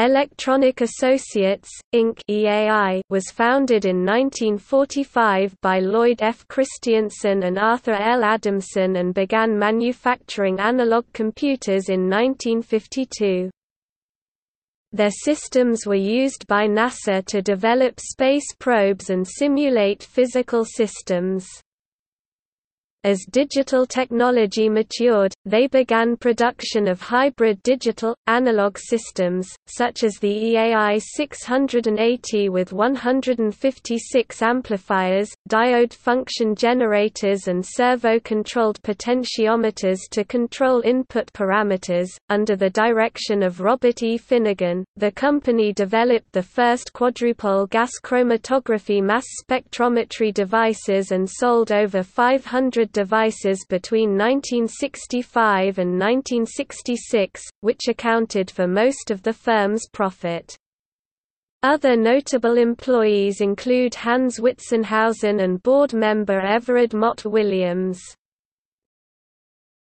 Electronic Associates, Inc. EAI was founded in 1945 by Lloyd F. Christianson and Arthur L. Adamson and began manufacturing analog computers in 1952. Their systems were used by NASA to develop space probes and simulate physical systems. As digital technology matured, they began production of hybrid digital, analog systems, such as the EAI 680 with 156 amplifiers, diode function generators and servo-controlled potentiometers to control input parameters. Under the direction of Robert E. Finnigan, the company developed the first quadrupole gas chromatography mass spectrometry devices and sold over 500 devices between 1965 and 1966, which accounted for most of the firm's profit. Other notable employees include Hans Witsenhausen and board member Everard Mott Williams.